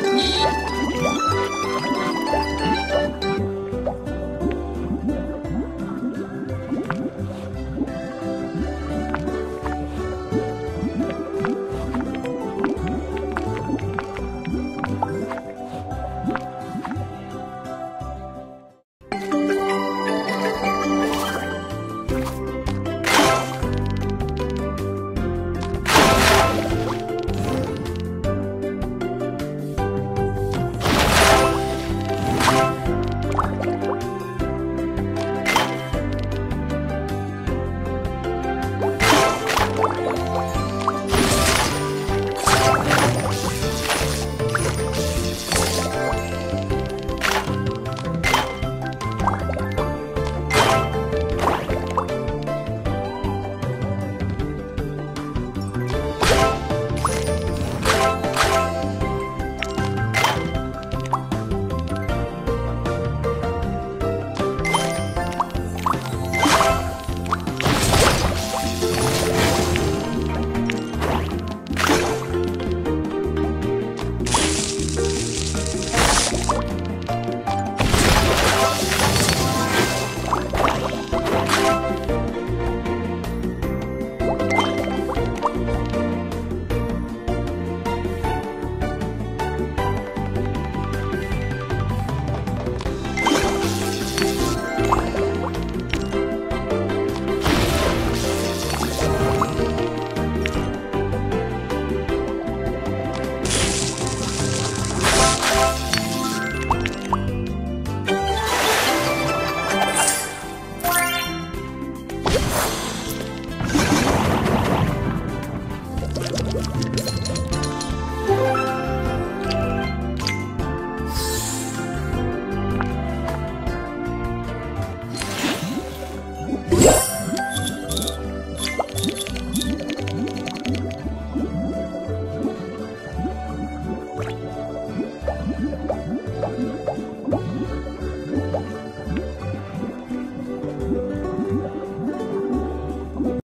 you.